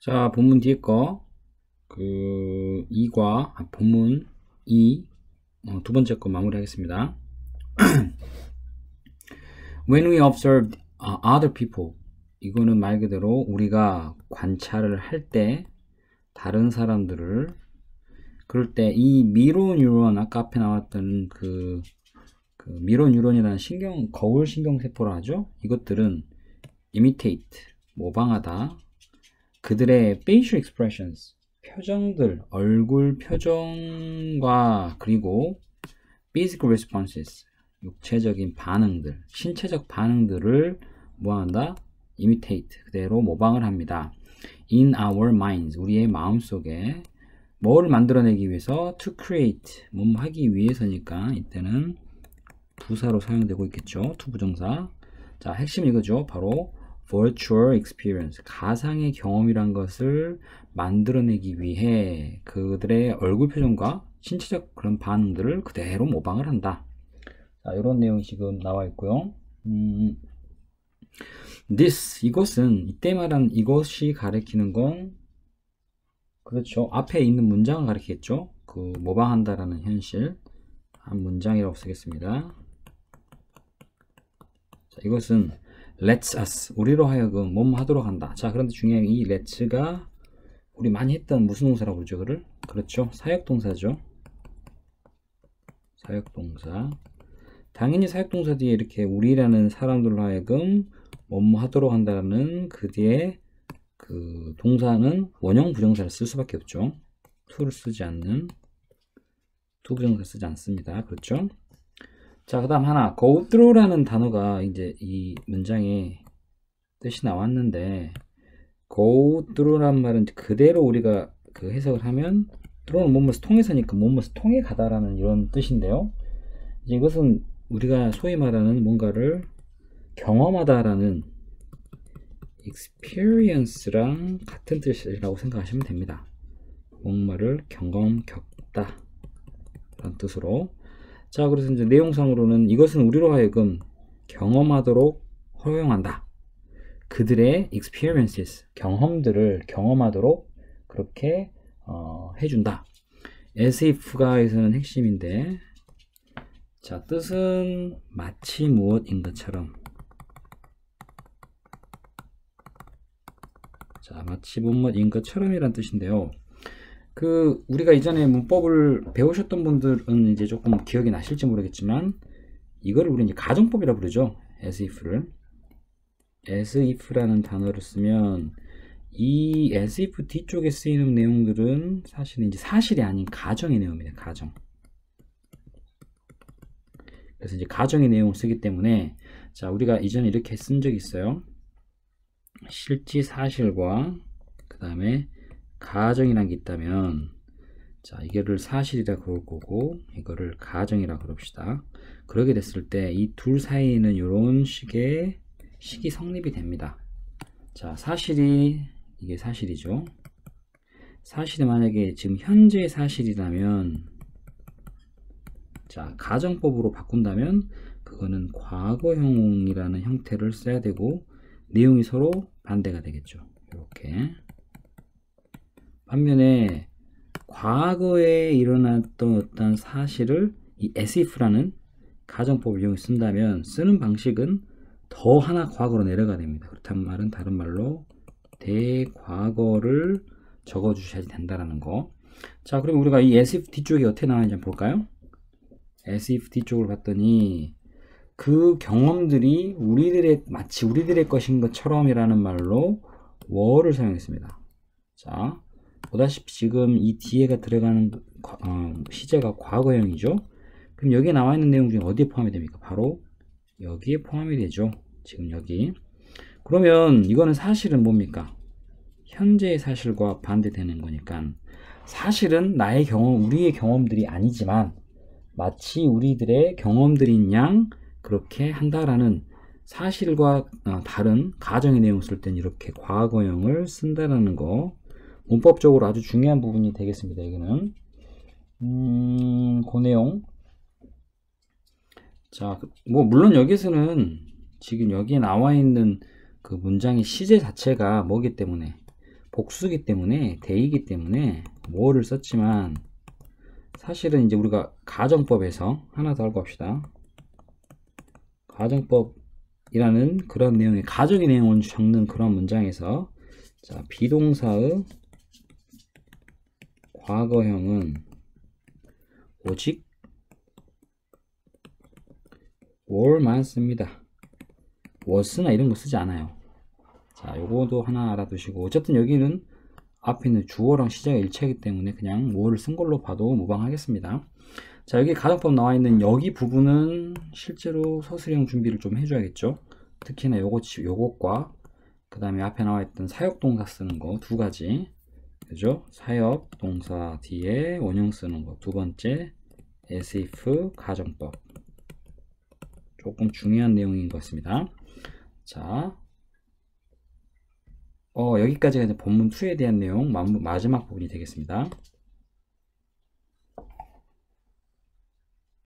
자, 본문 뒤에 거, 그, 2과, 아, 본문 2, 어, 두 번째 거 마무리 하겠습니다. When we observed uh, other people, 이거는 말 그대로 우리가 관찰을 할 때, 다른 사람들을, 그럴 때 이 미로 뉴런, 아까 앞에 나왔던 그, 그 미로 뉴런이라는 신경, 거울 신경 세포라 하죠? 이것들은 imitate, 모방하다, 그들의 facial expressions, 표정들, 얼굴 표정과 그리고 physical responses, 육체적인 반응들, 신체적 반응들을 뭐한다? imitate, 그대로 모방을 합니다. in our minds, 우리의 마음속에 뭐를 만들어내기 위해서 to create, 몸 하기 위해서니까 이때는 부사로 사용되고 있겠죠. to 부정사. 자, 핵심 이거죠. 바로 virtual experience, 가상의 경험이란 것을 만들어내기 위해 그들의 얼굴 표정과 신체적 그런 반응들을 그대로 모방을 한다. 자, 이런 내용이 지금 나와 있고요. 음, this, 이것은, 이때 말한 이것이 가리키는 건, 그렇죠. 앞에 있는 문장을 가리키겠죠. 그, 모방한다라는 현실. 한 문장이라고 쓰겠습니다. 자, 이것은, let's us 우리로 하여금 몸 하도록 한다. 자 그런데 중요한 이 let's가 우리 많이 했던 무슨 동사라고 그러죠? 그를 그렇죠. 사역동사죠. 사역동사. 당연히 사역동사 뒤에 이렇게 우리라는 사람들로 하여금 뭐뭐 하도록 한다는 그 뒤에 그 동사는 원형 부정사를 쓸 수밖에 없죠. to를 쓰지 않는 투 부정사 쓰지 않습니다. 그렇죠? 자, 그 다음 하나, go through라는 단어가 이제 이 문장에 뜻이 나왔는데, go through란 말은 그대로 우리가 그 해석을 하면, through는 뭐뭐를 통해서니까 뭐뭐를 통해 가다라는 이런 뜻인데요. 이것은 우리가 소위 말하는 뭔가를 경험하다라는 experience랑 같은 뜻이라고 생각하시면 됩니다. 뭔가를 경험, 겪다. 라는 뜻으로 자, 그래서 이제 내용상으로는 이것은 우리로 하여금 경험하도록 허용한다. 그들의 experiences, 경험들을 경험하도록 그렇게 어, 해준다. as if가에서는 핵심인데, 자, 뜻은 마치 무엇인 것처럼. 자, 마치 무엇인 것처럼이란 뜻인데요. 그 우리가 이전에 문법을 배우셨던 분들은 이제 조금 기억이 나실지 모르겠지만 이거를 우리 이제 가정법이라 부르죠. as if를 as if라는 단어를 쓰면 이 as if 뒤쪽에 쓰이는 내용들은 사실은 이제 사실이 아닌 가정의 내용입니다. 가정. 그래서 이제 가정의 내용을 쓰기 때문에 자 우리가 이전에 이렇게 쓴 적이 있어요. 실지 사실과 그 다음에 가정이란 게 있다면 자 이거를 사실이라 그럴 거고 이거를 가정이라 그럽시다. 그러게 됐을 때 이 둘 사이에는 이런 식의 식이 성립이 됩니다. 자 사실이 이게 사실이죠. 사실이 만약에 지금 현재 사실이라면 자 가정법으로 바꾼다면 그거는 과거형이라는 형태를 써야 되고 내용이 서로 반대가 되겠죠. 이렇게 반면에 과거에 일어났던 어떤 사실을 이 as if라는 가정법을 이용해 쓴다면 쓰는 방식은 더 하나 과거로 내려가 됩니다. 그렇단 말은 다른 말로 대과거를 적어 주셔야 된다라는 거. 자, 그럼 우리가 이 as if 뒤쪽이 어떻게 나왔는지 한번 볼까요? as if 뒤쪽을 봤더니 그 경험들이 우리들의 마치 우리들의 것인 것처럼이라는 말로 were를 사용했습니다. 자, 보다시피 지금 이 뒤에가 들어가는 어, 시제가 과거형이죠. 그럼 여기에 나와 있는 내용 중에 어디에 포함이 됩니까? 바로 여기에 포함이 되죠. 지금 여기. 그러면 이거는 사실은 뭡니까? 현재의 사실과 반대되는 거니까 사실은 나의 경험, 우리의 경험들이 아니지만 마치 우리들의 경험들인 양 그렇게 한다라는 사실과 어, 다른 가정의 내용 쓸 때는 이렇게 과거형을 쓴다라는 거 문법적으로 아주 중요한 부분이 되겠습니다. 여기는 음, 그 내용 자, 뭐 물론 여기서는 지금 여기에 나와 있는 그 문장의 시제 자체가 뭐기 때문에 복수기 때문에 대이기 때문에 뭐를 썼지만 사실은 이제 우리가 가정법에서 하나 더 알고 합시다. 가정법이라는 그런 내용의 가정의 내용을 적는 그런 문장에서 자 비동사의 과거형은 오직 월만 씁니다. was나 이런 거 쓰지 않아요. 자, 요거도 하나 알아두시고 어쨌든 여기는 앞에 있는 주어랑 시작이 일치하기 때문에 그냥 뭐를 쓴 걸로 봐도 무방하겠습니다. 자, 여기 가정법 나와 있는 여기 부분은 실제로 서술형 준비를 좀 해줘야겠죠. 특히나 요거, 요것과 그 다음에 앞에 나와 있던 사역동사 쓰는 거 두 가지. 그죠? 사역 동사 뒤에 원형 쓰는 거 두 번째 as if 가정법 조금 중요한 내용인 것 같습니다. 자, 어, 여기까지가 이제 본문 2에 대한 내용 마지막 부분이 되겠습니다.